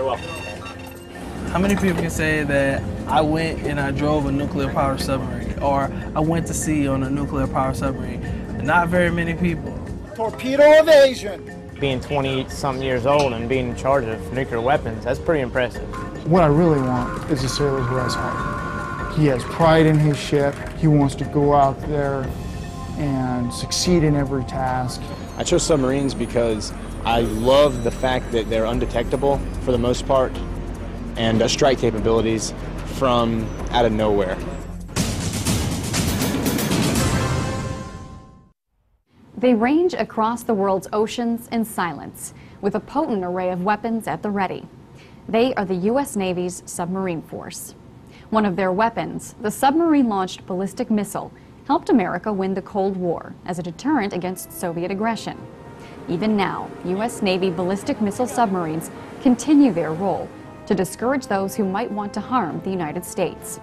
Very well. How many people can say that I went and I drove a nuclear power submarine or I went to sea on a nuclear power submarine? Not very many people. Torpedo evasion. Being 20 something years old and being in charge of nuclear weapons, that's pretty impressive. What I really want is a sailor who has heart. He has pride in his ship. He wants to go out there and succeed in every task. I chose submarines because I love the fact that they're undetectable for the most part and uh, strike capabilities from out of nowhere. They range across the world's oceans in silence, with a potent array of weapons at the ready. They are the U.S. Navy's submarine force. One of their weapons, the submarine launched ballistic missile, helped America win the Cold War as a deterrent against Soviet aggression. Even now, U.S. Navy ballistic missile submarines continue their role to discourage those who might want to harm the United States.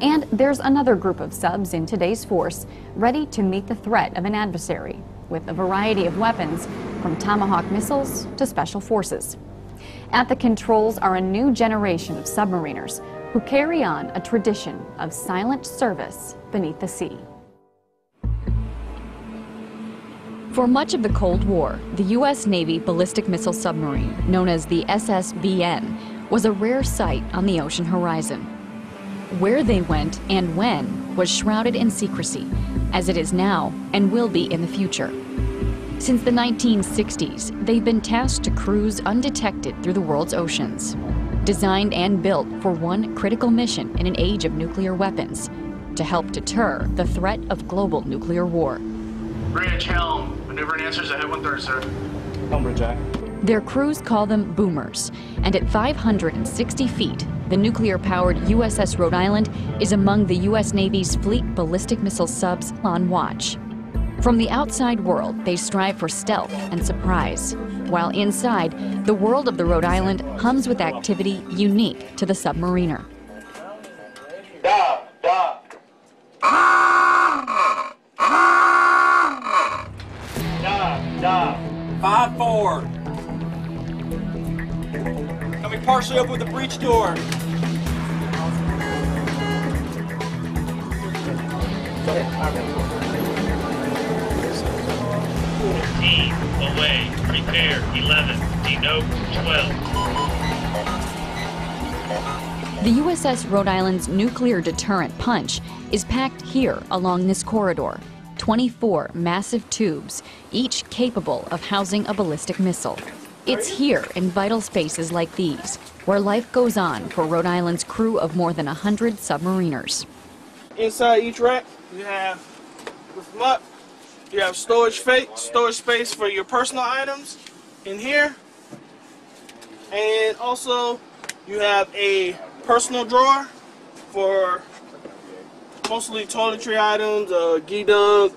And there's another group of subs in today's force ready to meet the threat of an adversary with a variety of weapons from Tomahawk missiles to special forces. At the controls are a new generation of submariners who carry on a tradition of silent service beneath the sea. For much of the Cold War, the U.S. Navy ballistic missile submarine, known as the SSBN, was a rare sight on the ocean horizon. Where they went and when was shrouded in secrecy, as it is now and will be in the future. Since the 1960s, they've been tasked to cruise undetected through the world's oceans. Designed and built for one critical mission in an age of nuclear weapons to help deter the threat of global nuclear war. Bridge, helm. Maneuver and answers ahead one third, sir. Helm Jack. Their crews call them boomers, and at 560 feet, the nuclear powered USS Rhode Island is among the U.S. Navy's fleet ballistic missile subs on watch. From the outside world, they strive for stealth and surprise, while inside, the world of the Rhode Island hums with activity unique to the submariner. Dock, dock. Five four. Coming partially open with the breach door. Fourteen away. Prepare. Eleven. Denote. Twelve. The USS Rhode Island's nuclear deterrent punch is packed here along this corridor. 24 massive tubes, each capable of housing a ballistic missile. It's here in vital spaces like these where life goes on for Rhode Island's crew of more than 100 submariners. Inside each rack, you have lift up. You have storage storage space for your personal items in here, and also you have a personal drawer for mostly toiletry items, uh, gee dug.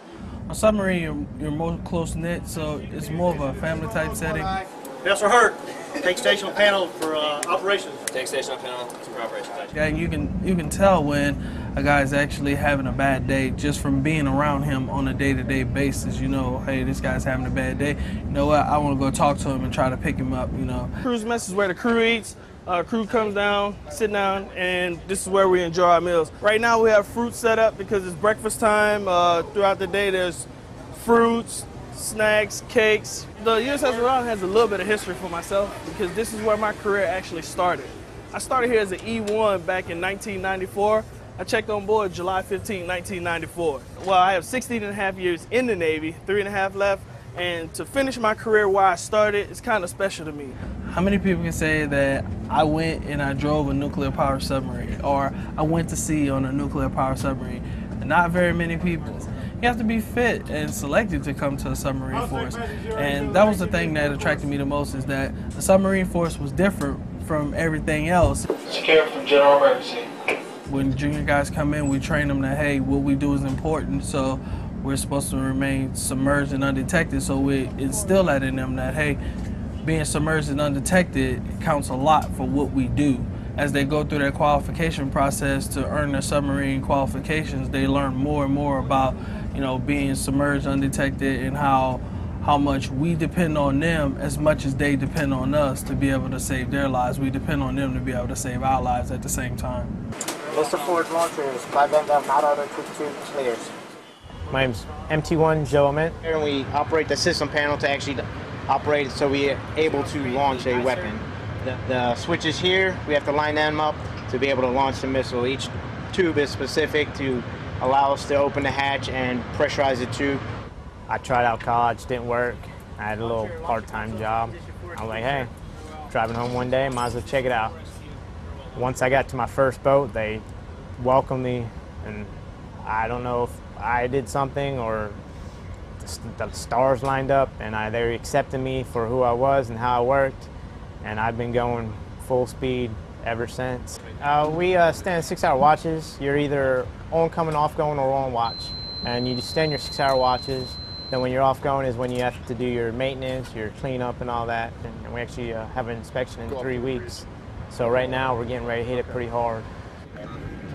On submarine, you're, you're more close knit, so it's more of a family type setting. Vessel hurt. Take stational panel for uh, operations. Take station panel for operations. Yeah, and you can you can tell when a guy's actually having a bad day just from being around him on a day-to-day basis. You know, hey, this guy's having a bad day. You know what? I want to go talk to him and try to pick him up. You know, cruise mess is where the crew eats. Uh, crew comes down, sit down, and this is where we enjoy our meals. Right now we have fruit set up because it's breakfast time. Uh, throughout the day there's fruits, snacks, cakes. The USS Rhode has a little bit of history for myself because this is where my career actually started. I started here as an E1 back in 1994. I checked on board July 15, 1994. Well, I have 16 and a half years in the Navy, three and a half left, and to finish my career where I started is kind of special to me. How many people can say that I went and I drove a nuclear power submarine or I went to sea on a nuclear power submarine? Not very many people. You have to be fit and selected to come to a submarine force. And that was the thing that attracted me the most is that the submarine force was different from everything else. Secure from general emergency. When junior guys come in, we train them that, hey, what we do is important, so we're supposed to remain submerged and undetected. So we instill that in them that, hey, being submerged and undetected counts a lot for what we do. As they go through their qualification process to earn their submarine qualifications, they learn more and more about, you know, being submerged undetected and how how much we depend on them as much as they depend on us to be able to save their lives. We depend on them to be able to save our lives at the same time. Mr. Ford launchers by Vanguard not auto two clears. My name's MT1 Joe Ament. And we operate the system panel to actually operate it so we are able to launch a weapon. The, the switches here, we have to line them up to be able to launch the missile. Each tube is specific to allow us to open the hatch and pressurize the tube. I tried out college, didn't work. I had a little part-time job. I was like, hey, driving home one day, might as well check it out. Once I got to my first boat, they welcomed me, and I don't know if I did something or the stars lined up, and I, they accepted me for who I was and how I worked, and I've been going full speed ever since. Uh, we uh, stand six-hour watches. You're either on coming, off going, or on watch, and you just stand your six-hour watches. Then when you're off going is when you have to do your maintenance, your cleanup and all that. And we actually uh, have an inspection in three weeks. So right now we're getting ready to hit it pretty hard.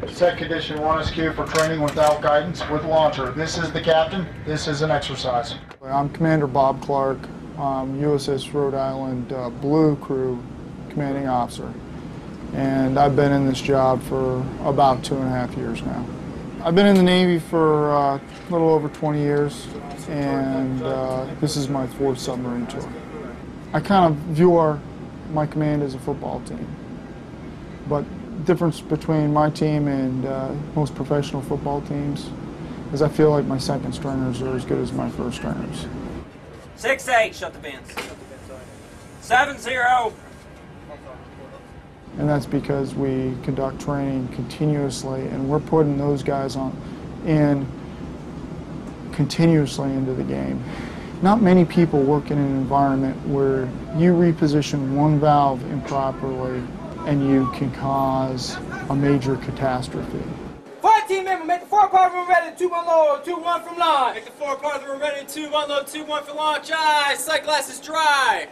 Set condition one is Q for training without guidance with launcher. This is the captain. This is an exercise. I'm Commander Bob Clark, um, USS Rhode Island uh, Blue Crew commanding officer. And I've been in this job for about two and a half years now. I've been in the Navy for uh, a little over 20 years and uh, this is my fourth submarine tour. I kind of view our, my command as a football team, but difference between my team and uh, most professional football teams is I feel like my second stringers are as good as my first stringers. Six eight, shut the fence. Seven zero. And that's because we conduct training continuously, and we're putting those guys on in continuously into the game. Not many people work in an environment where you reposition one valve improperly and you can cause a major catastrophe. 14 member, make the four part room ready, 2 1 low, 2 1 from launch. Make the four part room ready, 2 1 low, 2 1 for launch. Aye, sight glasses dry.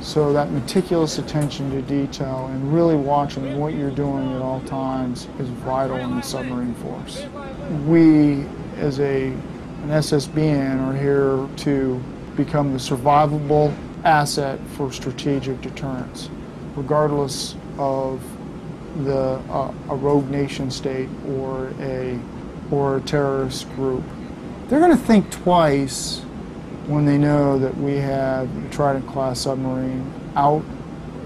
So that meticulous attention to detail and really watching what you're doing at all times is vital in the submarine force. We, as a and SSBN are here to become the survivable asset for strategic deterrence, regardless of the uh, a rogue nation state or a or a terrorist group. They're going to think twice when they know that we have a Trident class submarine out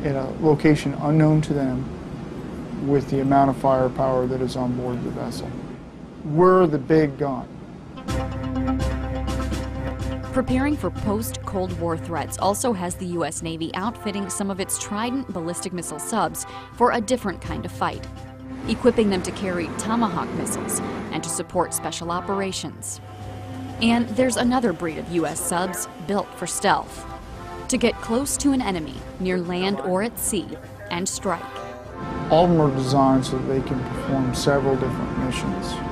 in a location unknown to them with the amount of firepower that is on board the vessel. We're the big gun. Preparing for post-Cold War threats also has the U.S. Navy outfitting some of its Trident ballistic missile subs for a different kind of fight, equipping them to carry Tomahawk missiles and to support special operations. And there's another breed of U.S. subs built for stealth, to get close to an enemy near land or at sea and strike. All of them are designed so that they can perform several different missions.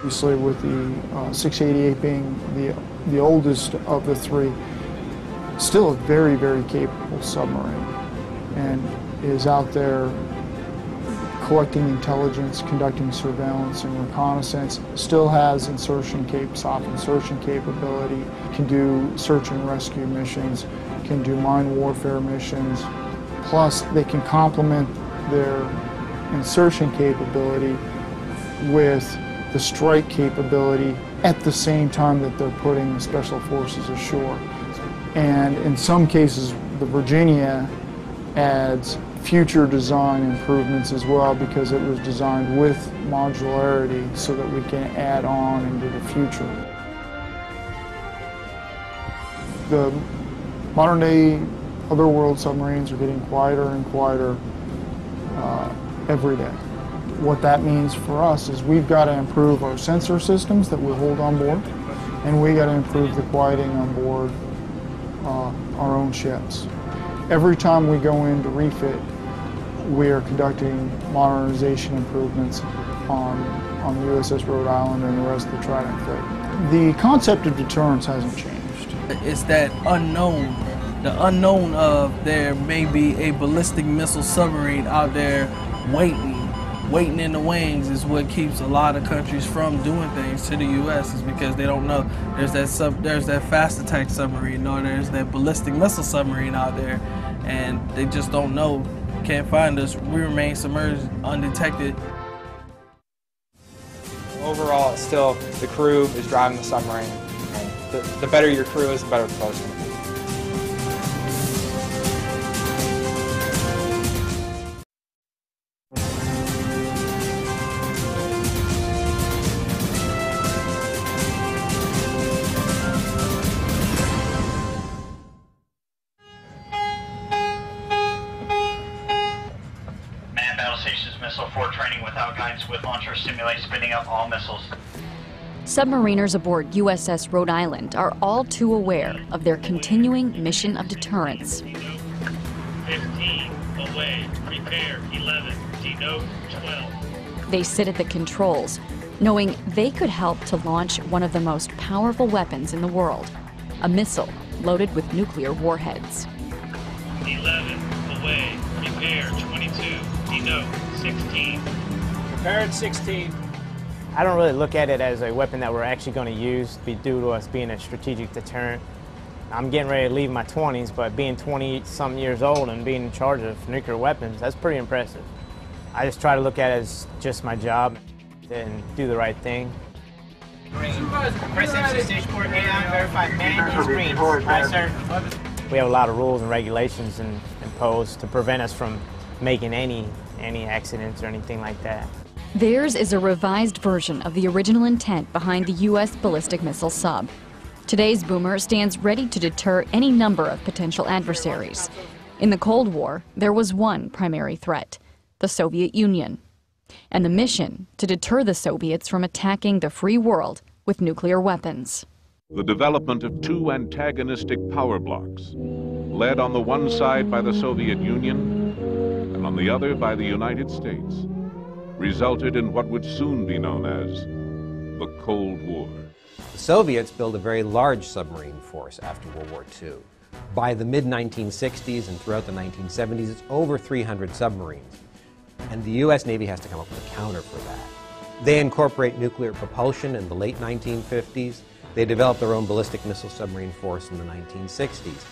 Obviously, with the uh, 688 being the, the oldest of the three, still a very, very capable submarine and is out there collecting intelligence, conducting surveillance and reconnaissance, still has insertion cap, soft insertion capability, can do search and rescue missions, can do mine warfare missions, plus they can complement their insertion capability with the strike capability at the same time that they're putting the special forces ashore. And in some cases, the Virginia adds future design improvements as well because it was designed with modularity so that we can add on into the future. The modern day other world submarines are getting quieter and quieter uh, every day what that means for us is we've got to improve our sensor systems that we hold on board, and we got to improve the quieting on board uh, our own ships. Every time we go in to refit, we are conducting modernization improvements on, on the USS Rhode Island and the rest of the Trident fleet. The concept of deterrence hasn't changed. It's that unknown, the unknown of there may be a ballistic missile submarine out there waiting waiting in the wings is what keeps a lot of countries from doing things to the U.S. is because they don't know there's that sub, there's that fast attack submarine or there's that ballistic missile submarine out there, and they just don't know, can't find us. We remain submerged, undetected. Overall, it's still the crew is driving the submarine. The, the better your crew is, the better the boat's Submariners aboard USS Rhode Island are all too aware of their continuing mission of deterrence. 15, away, prepare, 11, denote, 12. They sit at the controls, knowing they could help to launch one of the most powerful weapons in the world a missile loaded with nuclear warheads. 11, away, prepare, 22, denote, 16. Prepared 16. I don't really look at it as a weapon that we're actually going to use be due to us being a strategic deterrent. I'm getting ready to leave my 20s, but being 20 some years old and being in charge of nuclear weapons, that's pretty impressive. I just try to look at it as just my job and do the right thing. We have a lot of rules and regulations imposed to prevent us from making any any accidents or anything like that. Theirs is a revised version of the original intent behind the U.S. ballistic missile sub. Today's boomer stands ready to deter any number of potential adversaries. In the Cold War, there was one primary threat the Soviet Union. And the mission to deter the Soviets from attacking the free world with nuclear weapons. The development of two antagonistic power blocks, led on the one side by the Soviet Union and on the other by the United States, resulted in what would soon be known as the Cold War. The Soviets built a very large submarine force after World War II. By the mid 1960s and throughout the 1970s, it's over 300 submarines. And the U.S. Navy has to come up with a counter for that. They incorporate nuclear propulsion in the late 1950s. They developed their own ballistic missile submarine force in the 1960s.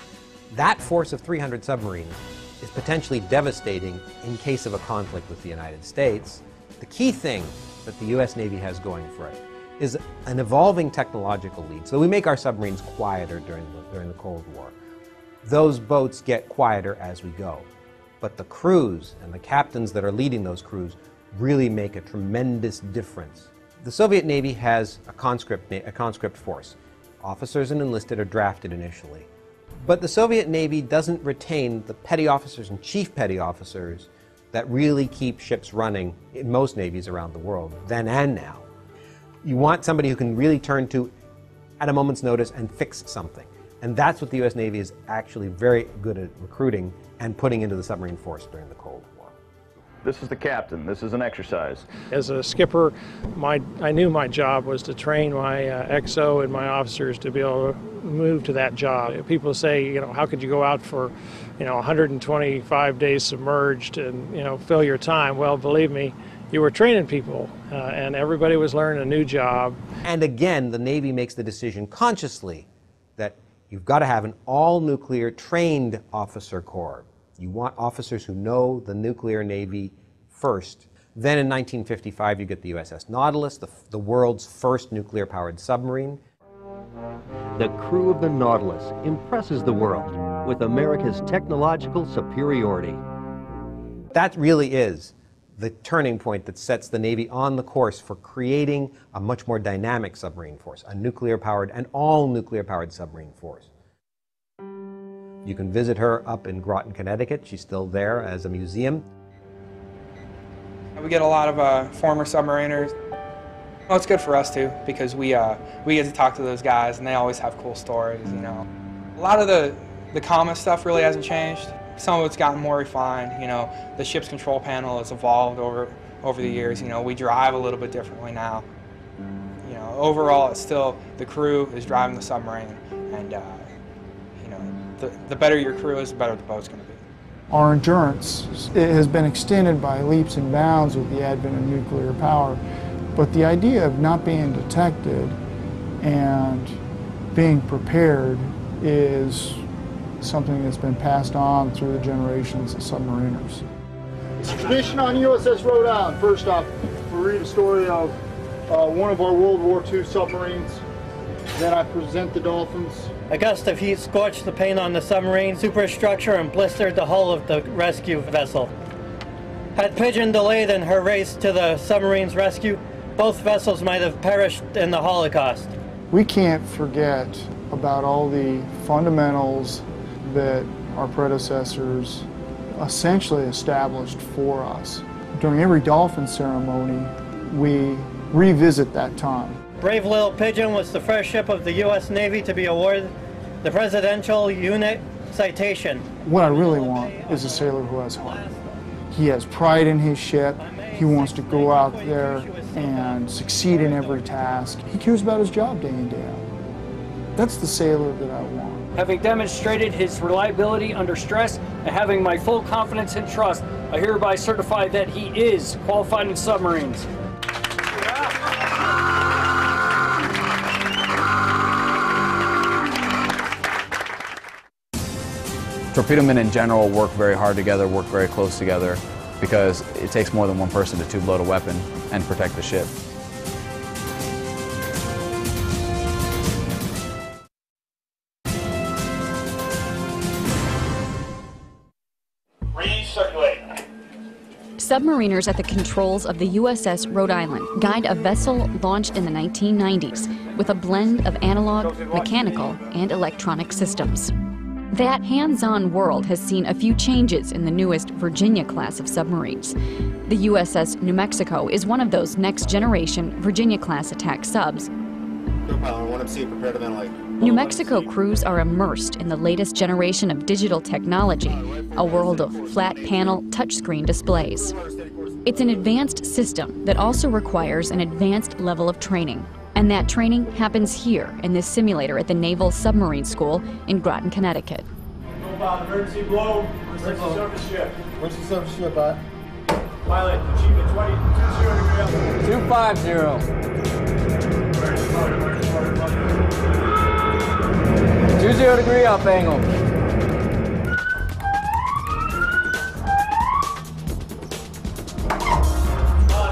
That force of 300 submarines is potentially devastating in case of a conflict with the United States. The key thing that the U.S. Navy has going for it is an evolving technological lead. So we make our submarines quieter during the, during the Cold War. Those boats get quieter as we go. But the crews and the captains that are leading those crews really make a tremendous difference. The Soviet Navy has a conscript, a conscript force. Officers and enlisted are drafted initially. But the Soviet Navy doesn't retain the petty officers and chief petty officers that really keep ships running in most navies around the world, then and now. You want somebody who can really turn to at a moment's notice and fix something. And that's what the U.S. Navy is actually very good at recruiting and putting into the submarine force during the Cold War. This is the captain. This is an exercise. As a skipper, my I knew my job was to train my uh, XO and my officers to be able to move to that job. People say, you know, how could you go out for, you know, 125 days submerged and you know fill your time? Well, believe me, you were training people, uh, and everybody was learning a new job. And again, the Navy makes the decision consciously that you've got to have an all nuclear trained officer corps. You want officers who know the nuclear Navy first. Then in 1955, you get the USS Nautilus, the, the world's first nuclear powered submarine. The crew of the Nautilus impresses the world with America's technological superiority. That really is the turning point that sets the Navy on the course for creating a much more dynamic submarine force, a nuclear powered, and all nuclear powered submarine force. You can visit her up in Groton, Connecticut. She's still there as a museum. We get a lot of uh, former submariners. Well, it's good for us too because we uh, we get to talk to those guys and they always have cool stories. You know, a lot of the the common stuff really hasn't changed. Some of it's gotten more refined. You know, the ship's control panel has evolved over over the years. You know, we drive a little bit differently now. You know, overall, it's still the crew is driving the submarine, and uh, the the better your crew is, the better the boat's going to be. Our endurance it has been extended by leaps and bounds with the advent of nuclear power, but the idea of not being detected and being prepared is something that's been passed on through the generations of submariners. Expedition on USS Rhode Island. First off, we read a story of uh, one of our World War II submarines. Then I present the Dolphins. A gust of heat scorched the paint on the submarine superstructure and blistered the hull of the rescue vessel. Had Pigeon delayed in her race to the submarine's rescue, both vessels might have perished in the Holocaust. We can't forget about all the fundamentals that our predecessors essentially established for us. During every dolphin ceremony, we revisit that time. Brave Little Pigeon was the first ship of the U.S. Navy to be awarded the Presidential Unit Citation. What I really want is a sailor who has heart. He has pride in his ship. He wants to go out there and succeed in every task. He cares about his job day in, day out. That's the sailor that I want. Having demonstrated his reliability under stress and having my full confidence and trust, I hereby certify that he is qualified in submarines. Torpedo men in general work very hard together, work very close together, because it takes more than one person to tube load a weapon and protect the ship. Recirculate. Submariners at the controls of the USS Rhode Island guide a vessel launched in the 1990s with a blend of analog, mechanical, and electronic systems. That hands on world has seen a few changes in the newest Virginia class of submarines. The USS New Mexico is one of those next generation Virginia class attack subs. New Mexico crews are immersed in the latest generation of digital technology, a world of flat panel touchscreen displays. It's an advanced system that also requires an advanced level of training. And that training happens here in this simulator at the Naval Submarine School in Groton, Connecticut. Emergency blow. Emergency surface ship. Emergency surface ship, bud. Pilot, achievement 20, 20 250. Two zero degree up angle.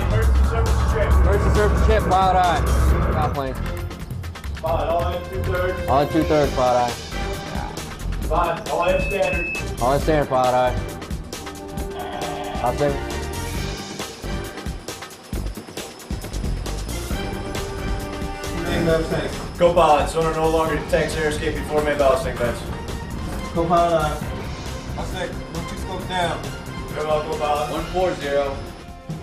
Emergency surface ship. Emergency surface ship, pilot eye. Top plane. Pilot, all in two thirds. All in two thirds, pilot eye. Pilot, all in standard. All in standard, pilot eye. Top seven. Go pilot, sonar no longer detects air escape before main ballast tank vents. Go pilot. One sec, one two scope down. Very well, go pilot. One four zero.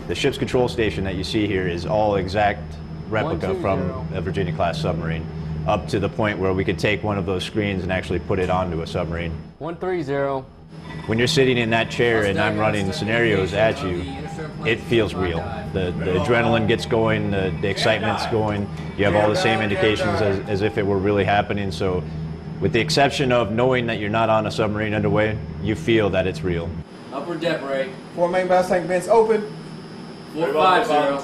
The ship's control station that you see here is all exact replica One, two, from zero. a Virginia class submarine, up to the point where we could take one of those screens and actually put it onto a submarine. One three zero. When you're sitting in that chair and I'm running scenarios at you, it feels real. The, the adrenaline gets going, the, the excitement's going. You have all the same indications as, as if it were really happening. So, with the exception of knowing that you're not on a submarine underway, you feel that it's real. Upper depth rate. Four main ballast tank vents open. Four five zero.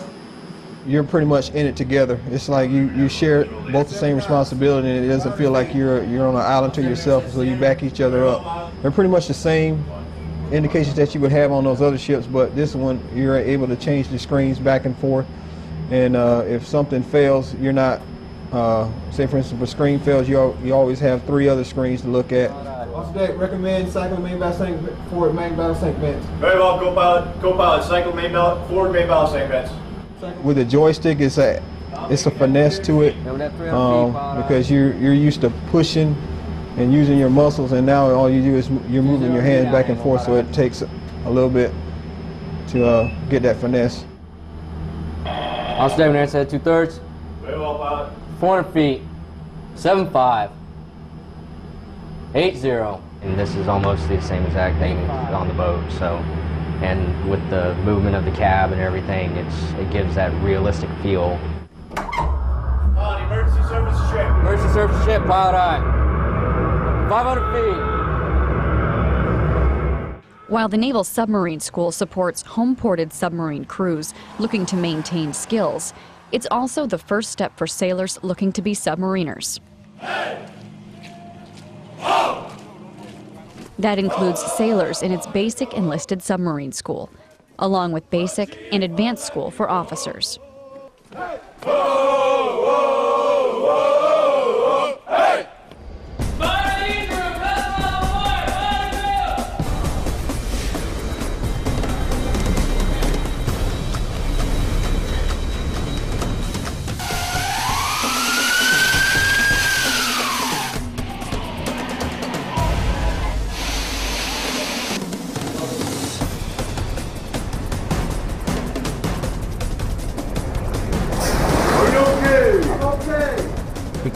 You're pretty much in it together. It's like you, you share both the same responsibility, and it doesn't feel like you're you're on an island to yourself. So you back each other up. They're pretty much the same indications that you would have on those other ships, but this one you're able to change the screens back and forth. And uh, if something fails, you're not. Uh, say for instance, if a screen fails, you al- you always have three other screens to look at. What's that? Recommend cycle main ballast tank forward main ballast tank vents. Very well, go pilot. Go pilot. Cycle main ballast forward main ballast tank vents. With the joystick it's a it's a finesse to it um, because you're you're used to pushing and using your muscles and now all you do is you're moving your hands back and forth so it takes a little bit to uh, get that finesse I'll stay there and say two thirds. Very well, pilot. 400 feet. Seven five. And this is almost the same exact thing on the boat. So, and with the movement of the cab and everything, it's it gives that realistic feel. Pilot, emergency surface ship. Emergency surface ship, pilot eye. 500 feet. While the Naval Submarine School supports home ported submarine crews looking to maintain skills, it's also the first step for sailors looking to be submariners. That includes sailors in its basic enlisted submarine school, along with basic and advanced school for officers.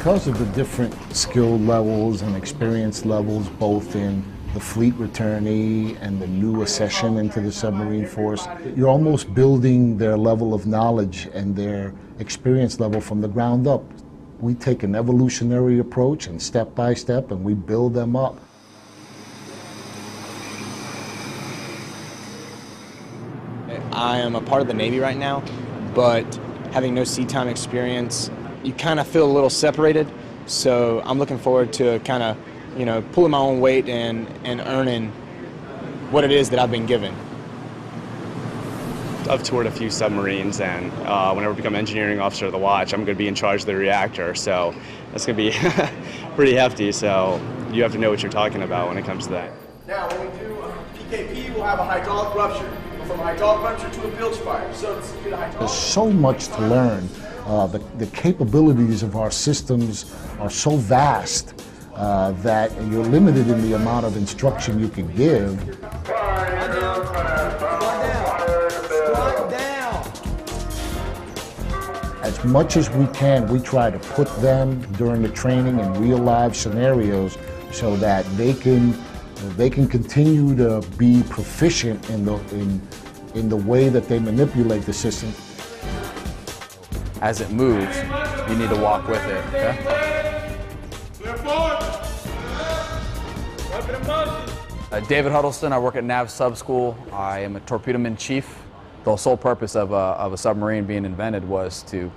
Because of the different skill levels and experience levels, both in the fleet returnee and the new accession into the submarine force, you're almost building their level of knowledge and their experience level from the ground up. We take an evolutionary approach and step by step, and we build them up. I am a part of the Navy right now, but having no sea time experience, you kind of feel a little separated. So I'm looking forward to kind of, you know, pulling my own weight and, and earning what it is that I've been given. I've toured a few submarines, and uh, whenever I become engineering officer of the watch, I'm going to be in charge of the reactor. So that's going to be pretty hefty. So you have to know what you're talking about when it comes to that. Now, when we do PKP, we'll have a hydraulic rupture. From a hydraulic rupture to a bilge fire. So let's do the hydraulic. There's so much to learn. Uh, the, the capabilities of our systems are so vast uh, that you're limited in the amount of instruction you can give. As much as we can, we try to put them during the training in real live scenarios so that they can they can continue to be proficient in the in in the way that they manipulate the system. As it moves, you need to walk with it. Okay? Uh, David Huddleston, I work at NAV Sub School. I am a torpedoman chief. The sole purpose of a, of a submarine being invented was to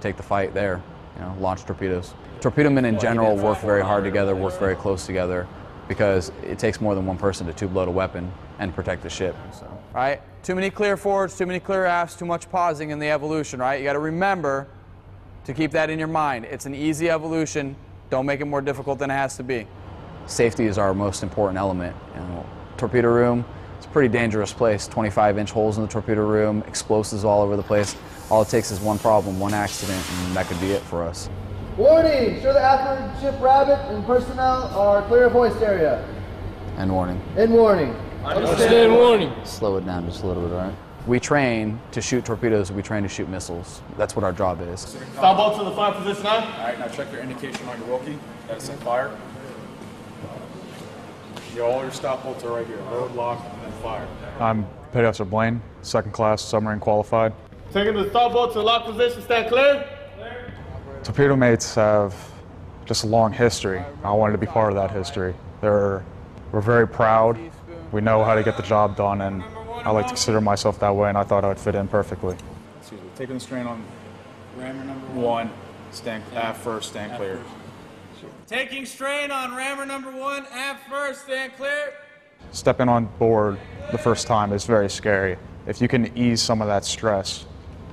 take the fight there, you know, launch torpedoes. Torpedomen in general work very hard together, work very close together, because it takes more than one person to tube load a weapon and protect the ship. So. Right? Too many clear forwards, too many clear aft, too much pausing in the evolution, right? You got to remember to keep that in your mind. It's an easy evolution. Don't make it more difficult than it has to be. Safety is our most important element. You know, torpedo room, it's a pretty dangerous place. 25 inch holes in the torpedo room, explosives all over the place. All it takes is one problem, one accident, and that could be it for us. Warning! Show the after ship rabbit and personnel are clear of hoist area. And warning. In warning. Understand warning. Slow it down just a little bit, all right? We train to shoot torpedoes, we train to shoot missiles. That's what our job is. Stop bolt to the fire position on. All right, now check your indication on your Wilkie. That's in fire. Your, all your stop bolts are right here. Load, lock, and fire. I'm Petty Officer Blaine, second class submarine qualified. Taking the stop bolt to the lock position. Stand clear. Torpedo mates have just a long history. I wanted to be part of that history. They're, we're very proud. We know how to get the job done, and I like to consider myself that way, and I thought I would fit in perfectly. Excuse me. Taking the strain on rammer number one. Uh, stand at first. Stand clear. Taking strain on rammer number one, at first, stand clear. Stepping on board the first time is very scary. If you can ease some of that stress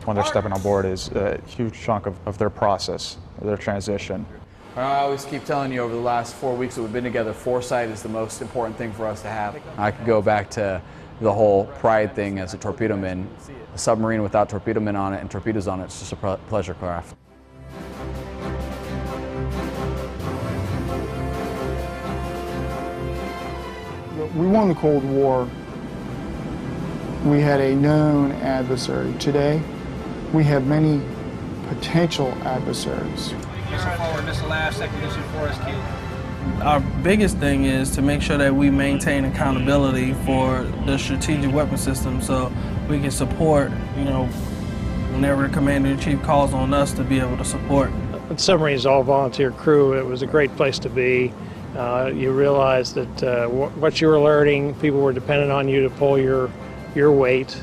when they're stepping on board is a huge chunk of, of their process, their transition. I always keep telling you over the last four weeks that we've been together, foresight is the most important thing for us to have. I could go back to the whole pride thing as a torpedo man. A submarine without torpedo men on it and torpedoes on it, it's just a pleasure craft. We won the Cold War. We had a known adversary. Today, we have many potential adversaries. Missile forward, missile aft, second mission forest keel. Our biggest thing is to make sure that we maintain accountability for the strategic weapon system so we can support, you know, whenever the commander in chief calls on us to be able to support. The submarine's all volunteer crew. It was a great place to be. Uh, you realized that uh, what you were learning, people were dependent on you to pull your your weight,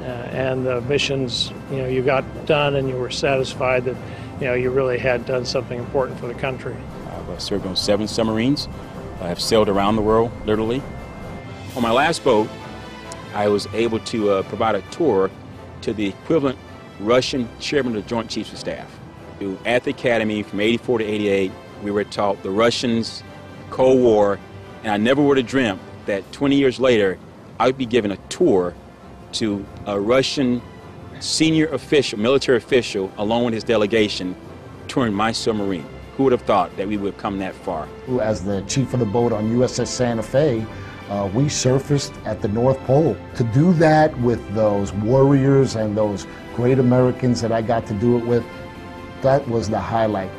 uh, and the missions, you know, you got done, and you were satisfied that, you know, you really had done something important for the country. I've uh, served on seven submarines. I have sailed around the world, literally. On my last boat, I was able to uh, provide a tour to the equivalent Russian chairman of the Joint Chiefs of Staff. At the academy from 84 to 88, we were taught the Russians, Cold War, and I never would have dreamt that 20 years later, I would be given a tour to a Russian senior official, military official, along with his delegation, touring my submarine. Who would have thought that we would have come that far? As the chief of the boat on USS Santa Fe, uh, we surfaced at the North Pole. To do that with those warriors and those great Americans that I got to do it with, that was the highlight.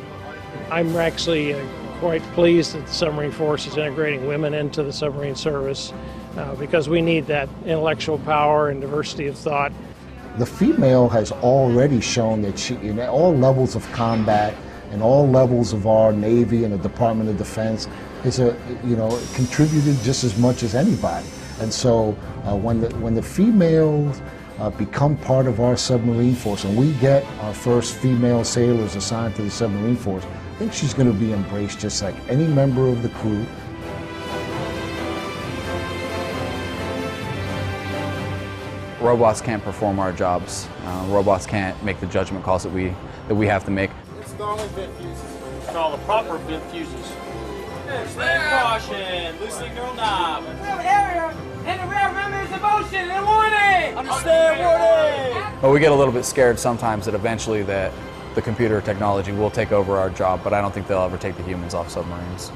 I'm actually uh, quite pleased that the submarine force is integrating women into the submarine service uh, because we need that intellectual power and diversity of thought. The female has already shown that she, in all levels of combat, and all levels of our Navy and the Department of Defense, is a, you know, contributed just as much as anybody. And so uh, when, the, when the females uh, become part of our submarine force and we get our first female sailors assigned to the submarine force, I think she's going to be embraced just like any member of the crew. Robots can't perform our jobs. Uh, robots can't make the judgment calls that we that we have to make. Installing bit fuses. Install the proper bit fuses. Stand caution. Loosening girl knob. area and the rear rim is in motion and warning. Understand warning. But we get a little bit scared sometimes that eventually that the computer technology will take over our job, but I don't think they'll ever take the humans off submarines.